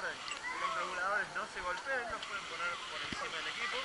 guarden, los reguladores no se golpeen, los pueden poner por encima del equipo.